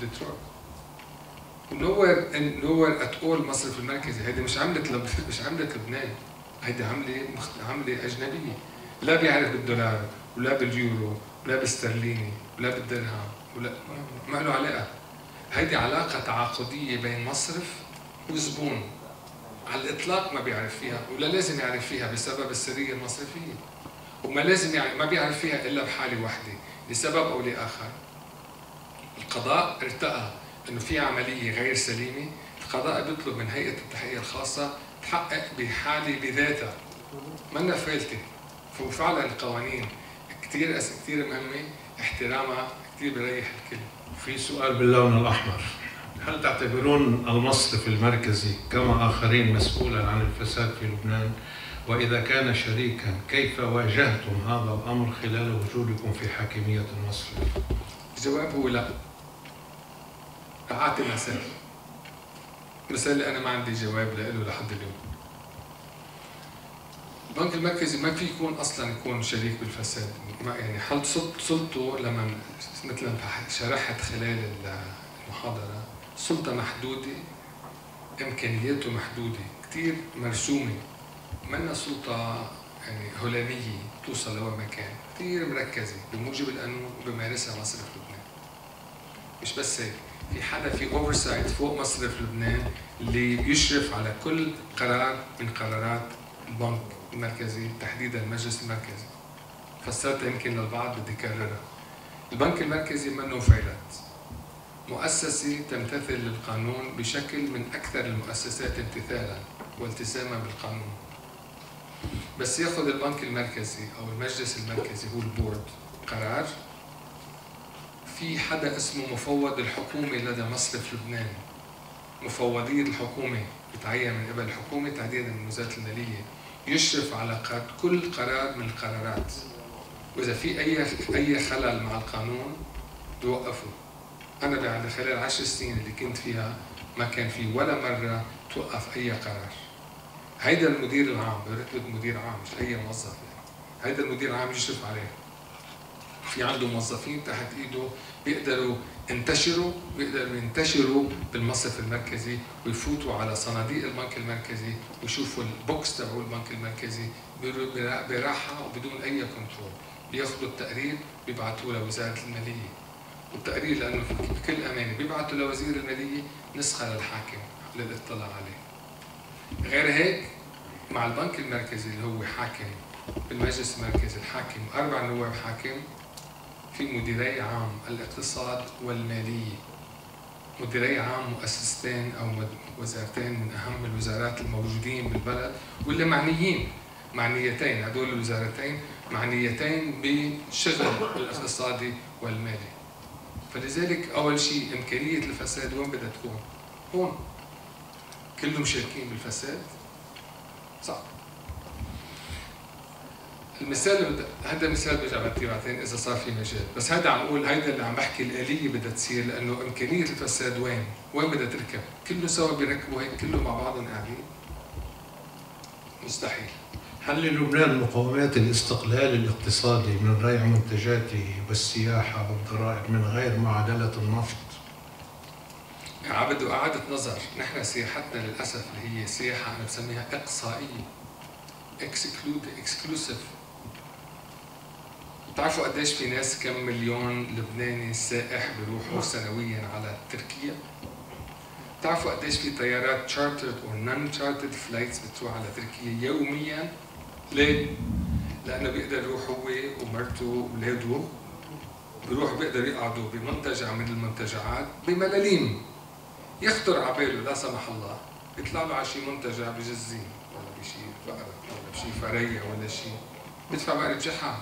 ديترويت. nowhere nowhere at all مصرف المركزي هيدي مش عملة لب... مش عملة لبنان. هيدي عملة مخت... عملة أجنبية. لا بيعرف بالدولار ولا باليورو ولا بالسترليني ولا بالدرهم ولا ما له علاقة. هيدي علاقة تعاقدية بين مصرف وزبون. على الإطلاق ما بيعرف فيها ولا لازم يعرف فيها بسبب السرية المصرفية. وما لازم يعني ما بيعرف فيها إلا بحالة واحدة لسبب أو لآخر. القضاء ارتأى انه في عملية غير سليمة القضاء بيطلب من هيئة التحقيق الخاصة تحقق بحاله بذاتها. منا فالته وفعلا القوانين. كثير كثير مهمة. احترامها كثير بيريح الكل. في سؤال باللون الأحمر. هل تعتبرون المصرف المركزي كما آخرين مسؤولا عن الفساد في لبنان؟ وإذا كان شريكا كيف واجهتم هذا الأمر خلال وجودكم في حاكمية المصرف؟ الجواب هو لا. أعطي مثال. مثال اللي أنا ما عندي جواب له لحد اليوم. البنك المركزي ما في يكون أصلا يكون شريك بالفساد. يعني سلطته لما مثل ما شرحت خلال المحاضرة سلطة محدودة إمكانياته محدودة كثير مرسومة. منا سلطة يعني هلاميه توصل لوين ما كان كثير مركزة بموجب القانون وبمارسها مصرف لبنان. مش بس هيك. في حدا في oversight فوق مصرف لبنان اللي بيشرف على كل قرار من قرارات البنك المركزي تحديدا المجلس المركزي. فسرتها يمكن للبعض بدي اكررها البنك المركزي منه فالت مؤسسة تمتثل للقانون بشكل من أكثر المؤسسات امتثالا والتزاما بالقانون. بس ياخذ البنك المركزي أو المجلس المركزي هو البورد قرار في حدا اسمه مفوض الحكومة لدى مصرف لبنان. مفوضي الحكومة بتعين من قبل الحكومة تحديدا من وزارة المالية يشرف على كل قرار من القرارات. وإذا في أي أي خلل مع القانون بيوقفوا أنا بعد خلال عشر سنين اللي كنت فيها ما كان في ولا مرة توقف أي قرار. هيدا المدير العام برتبة مدير عام مش أي موظف يعني. هيدا المدير العام يشرف عليه. في عنده موظفين تحت إيده بيقدروا ينتشروا بيقدروا ينتشروا بالمصرف المركزي ويفوتوا على صناديق البنك المركزي ويشوفوا ال books تبع البنك المركزي براحه وبدون أي control بياخذوا التقرير بيبعتوه لوزارة المالية. والتقرير لأنه بكل أمانة بيبعتوا لوزير المالية نسخة للحاكم للاطلاع عليه. غير هيك مع البنك المركزي اللي هو حاكم بالمجلس المركزي الحاكم أربع نواب حاكم في مديري عام الاقتصاد والمالية مديري عام مؤسستين أو وزارتين من أهم الوزارات الموجودين بالبلد واللي معنيين معنيتين. هدول الوزارتين معنيتين بالشغل الاقتصادي والمالي. فلذلك أول شيء إمكانية الفساد وين بدها تكون؟ هون. كلهم شاركين بالفساد. صعب المثال هذا مثال برجع بدي بعدين إذا صار في مجال بس هذا عم أقول هيدا اللي عم بحكي الآلية بدها تصير لأنه إمكانية الفساد وين؟ وين بدها تركب؟ كله سوا بيركبوا هيك كله مع بعضهم قاعدين مستحيل هل للبنان مقومات الاستقلال الاقتصادي من ريع منتجاته والسياحة والضرائب من غير معادلة النفط؟ بده إعادة نظر، نحن سياحتنا للأسف اللي هي سياحة أنا بسميها إقصائية. exclude exclusive بتعرفوا قديش في ناس كم مليون لبناني سائح بيروحوا سنويا على تركيا؟ بتعرفوا قديش في طيارات chartered أو non-chartered flights بتروح على تركيا يوميا؟ ليه؟ لأنه بيقدر يروح هو ومرته وأولاده بيروح بيقدر يقعدوا بمنتجع من المنتجعات بملاليم يخطر على باله لا سمح الله يطلع له على شي منتجع بجزين ولا بشي بقرة ولا بشي فاريا ولا شي بدفع بقى الجحا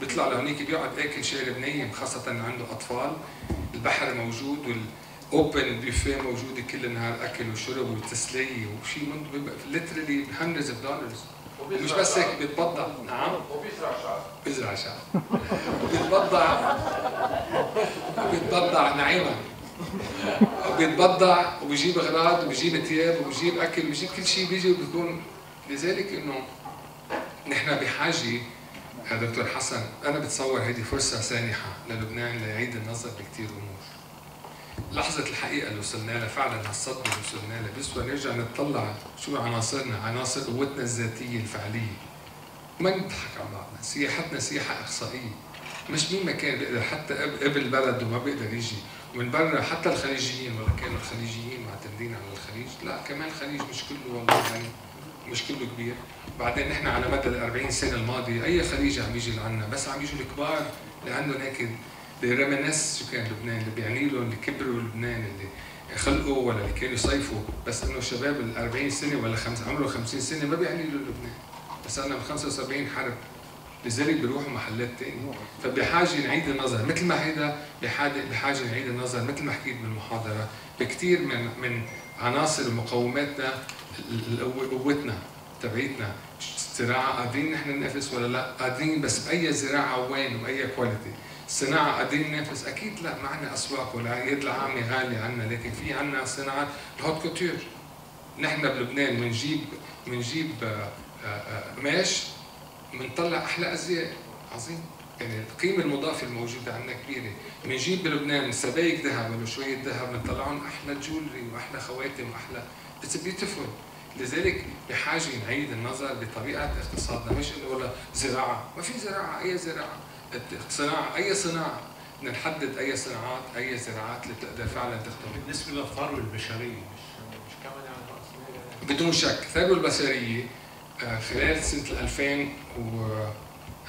بيطلع لهونيك بيقعد آكل شارب نايم خاصة عنده أطفال. البحر موجود وال open buffet موجودة كل النهار أكل وشرب وتسلية وشي من literally hundreds of dollars مش بس هيك بيتبضع. نعم. وبيزرع شعر بيزرع شعر. بيتبضع. بيتبضع نعيما. بيتبضع وبيجيب اغراض وبيجيب ثياب وبيجيب أكل وبيجيب كل شيء بيجي وبيكون. لذلك إنه نحن بحاجة دكتور حسن أنا بتصور هذه فرصة سانحة للبنان ليعيد النظر بكثير أمور. لحظة الحقيقة اللي وصلنا لها فعلا هالصدمة اللي وصلنا لها. بيسوى نرجع نطلع شو عناصرنا عناصر قوتنا الذاتية الفعلية. ما نضحك على بعضنا سياحتنا سياحة إقصائية مش مين ما كان بيقدر حتى قبل بلده ما بيقدر يجي. ومن برا حتى الخليجيين ولا كانوا الخليجيين معتمدين على الخليج؟ لا كمان الخليج مش كله والله يعني. مش كله كبير بعدين نحن على مدى ال 40 سنة الماضية أي خليجي عم يجي لعنا بس عم يجوا الكبار عندهم هيك ريمنس شو كان لبنان اللي بيعني لهم اللي كبروا لبنان اللي خلقوا ولا اللي كانوا يصيفوا. بس إنه شباب ال 40 سنة ولا خمس عمره 50 سنة ما بيعني له لبنان. بس أنا ب 75 حرب لذلك بيروحوا محلات ثانية فبحاجة نعيد النظر. مثل ما هيدا بحاجة نعيد النظر. مثل ما حكيت بالمحاضرة بكثير من من عناصر مقوماتنا قوتنا تبعيتنا. الزراعه قادرين نحن ننافس ولا لأ؟ قادرين بس باي زراعة وين وباي quality الصناعة قادرين ننافس؟ أكيد لأ. ما عندنا أسواق ولا يد العاملة غالية عنا لكن في عنا صناعات ال haute couture نحن بلبنان بنجيب بنجيب آه، آه، قماش بنطلع أحلى أزياء. عظيم. يعني القيمة المضافة الموجودة عندنا كبيرة. بنجيب بلبنان سبايك ذهب ولا شوية ذهب بنطلعهم أحلى jewelry وأحلى خواتم وأحلى it's beautiful لذلك بحاجة نعيد النظر بطبيعة اقتصادنا مش نقول زراعة. ما في زراعة أي زراعة. صناعة أي صناعة. بدنا نحدد أي صناعات أي زراعات اللي بتقدر فعلا تخدم بالنسبة للثروة البشرية مش مش كمان يعني بدون شك. الثروة البشرية آه، خلال سنة 2000 و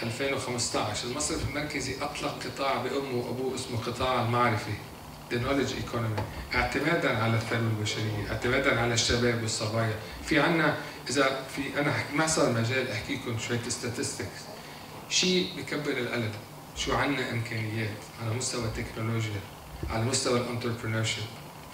2015 المصرف المركزي أطلق قطاع بأمه وأبوه اسمه قطاع المعرفة. The knowledge economy. اعتمادا على الثروة البشرية اعتمادا على الشباب والصبايا. في عنا إذا في أنا ما صار مجال أحكي لكم شوية statistics. شيء بكبر القلب شو عنا إمكانيات على مستوى التكنولوجيا على مستوى الانتربرنورشيب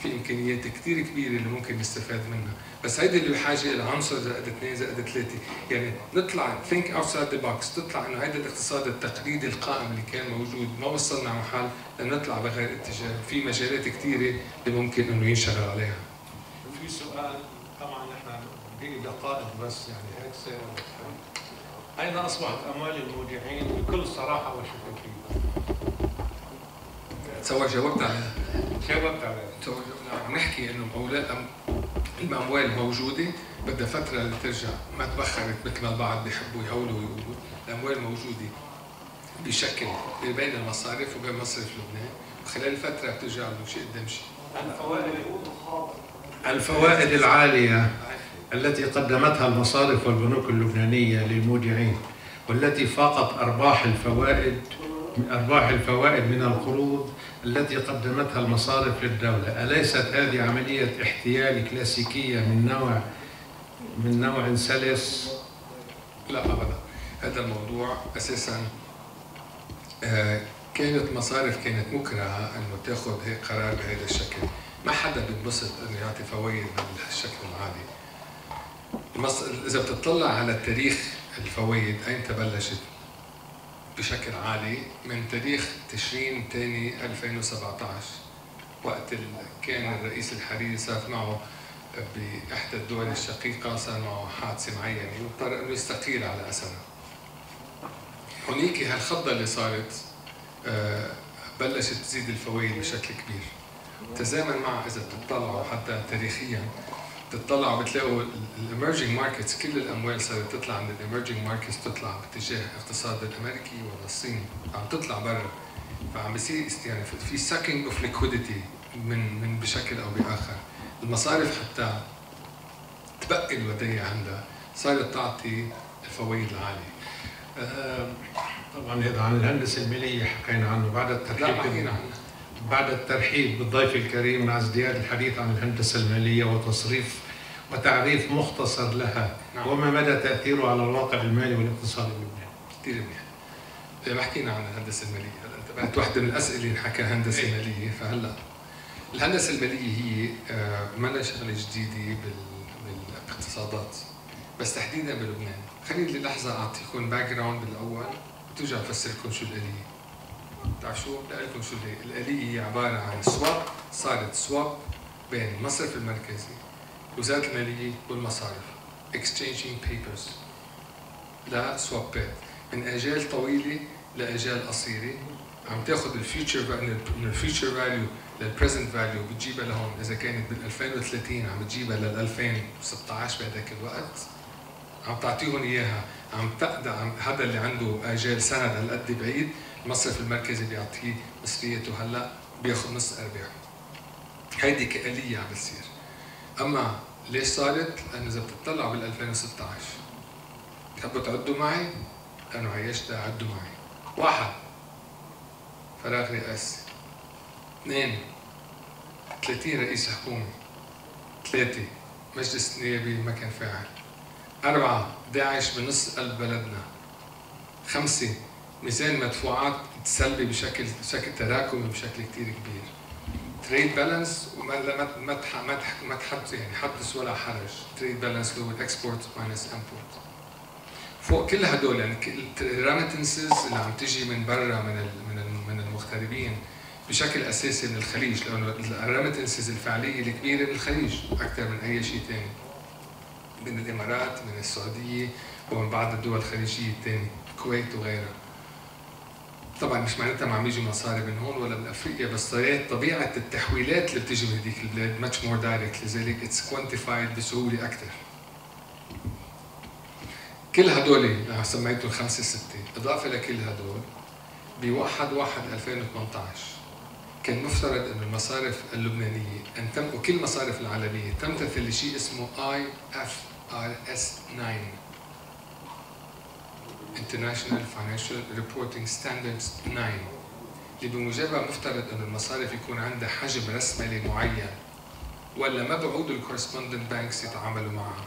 في إمكانيات كثير كبيرة اللي ممكن نستفاد منها. بس هيدي اللي بحاجه عنصر زائد اثنين زائد ثلاثة. يعني نطلع think outside the box تطلع إنه هيدا الاقتصاد التقليدي القائم اللي كان موجود ما وصلنا محل لنطلع بغير اتجاه. في مجالات كثيره اللي ممكن إنه ينشغل عليها. في سؤال طبعا نحن في دقائق بس يعني هيك سيارة أين أصبحت أموال المودعين؟ بكل صراحة وشفافية؟ سواء جاوبت عليها جاوبت عليها عم نحكي إنه أولاد الأموال موجودة بدها فترة لترجع. ما تبخرت مثل ما البعض بيحبوا يهولوا ويقولوا الأموال موجودة بشكل بين المصارف وبين مصرف لبنان. وخلال الفترة بترجع له شيء قدام شيء الفوائد الفوائد العالية التي قدمتها المصارف والبنوك اللبنانية للمودعين والتي فاقت أرباح الفوائد ارباح الفوائد من القروض التي قدمتها المصارف للدولة. أليست هذه عملية احتيال كلاسيكية من نوع من نوع سلس؟ لا أبدا. هذا الموضوع أساسا آه، كانت مصارف كانت مكرهة أنه هيك قرار بهذا الشكل. ما حدا بينبسط أنه يعطي فوائد بهالشكل العالي إذا بتطلع على تاريخ الفوائد أين بلشت بشكل عالي من تاريخ تشرين ثاني 2017 وقت كان الرئيس الحريري صار معه بإحدى الدول الشقيقة صار معه حادثة معينة واضطر أنه يستقيل على أثرها هونيك هالخضة اللي صارت آه، بلشت تزيد الفوائد بشكل كبير. تزامن مع إذا بتطلعوا حتى تاريخيا تطلعوا بتلاقوا ال emerging markets كل الأموال صارت تطلع من ال emerging markets تطلع باتجاه الاقتصاد الأمريكي ولا الصيني عم تطلع برا. فعم بصير يعني في sucking of liquidity من من بشكل أو بآخر. المصارف حتى تبقي الودايع عندها. صارت تعطي الفوائد العالية. طبعا هذا عن الهندسة المالية حكينا عنه بعد الترحيب لا حكينا عنه بعد الترحيب بالضيف الكريم مع ازدياد الحديث عن الهندسة المالية وتصريف وتعريف مختصر لها نعم. وما مدى تأثيره على الواقع المالي والاقتصادي اللبناني؟ كثير منيح. ما حكينا عن الهندسة المالية. انتبهت وحدة من الأسئلة اللي حكى هندسة إيه. مالية فهلا. الهندسة المالية هي آه، ما شغلة جديدة بالاقتصادات بس تحديدا بلبنان. خليني للحظة أعطيكم background بالأول وترجع أفسر لكم شو الآلية بتعرف شو؟ لكم شو هي الآلية هي عبارة عن swap صارت swap بين المصرف المركزي وزارة المالية والمصارف exchanging papers لسوابات من أجال طويلة لأجال قصيرة. عم تاخذ ال future من ال future value لل present value بتجيبها لهون. إذا كانت بال 2030 عم بتجيبها لل 2016 بهذاك الوقت. عم تعطيهم إياها. عم تقدع عم هذا اللي عنده آجال سند هالقد بعيد. المصرف المركزي بيعطيه مصريته هلا بياخذ نص ارباحه هيدي كآلية عم بتصير. أما ليش صارت؟ لأنه إذا بتطلعوا بال 2016 بتحبوا تعدوا معي؟ لأنه عيشت عدوا معي. واحد فراغ رئاسي. اثنين 30 رئيس حكومة ثلاثة مجلس نيابي ما كان فاعل. أربعة داعش بنص قلب بلدنا. خمسة ميزان مدفوعات سلبي بشكل بشكل تراكمي بشكل كثير كبير. trade balance وما ما ما ما تحط يعني حدث ولا حرج. trade balance هو export minus import فوق كل هدول يعني ال remittances اللي عم تجي من برا من من من المغتربين بشكل أساسي من الخليج لأنه ال remittances الفعلية الكبيرة من الخليج أكثر من أي شيء ثاني من الإمارات من السعودية ومن بعض الدول الخليجية الثانية الكويت وغيرها. طبعا مش معناتها ما عم يجي مصاري من هون ولا من أفريقيا بس طبيعة التحويلات اللي بتيجي من هذيك البلاد much more direct لذلك it's quantified بسهولة أكثر. كل هدول سميتهم خمسه ستة إضافة لكل هدول ب 1 1 2018 كان مفترض إنه المصارف اللبنانية إن تم وكل المصارف العالمية تمتثل لشيء اسمه IFRS 9 International Financial Reporting Standards 9 اللي بموجبها مفترض انه المصارف يكون عندها حجم رسملي معين ولا ما بعود ال correspondent banks يتعاملوا معها.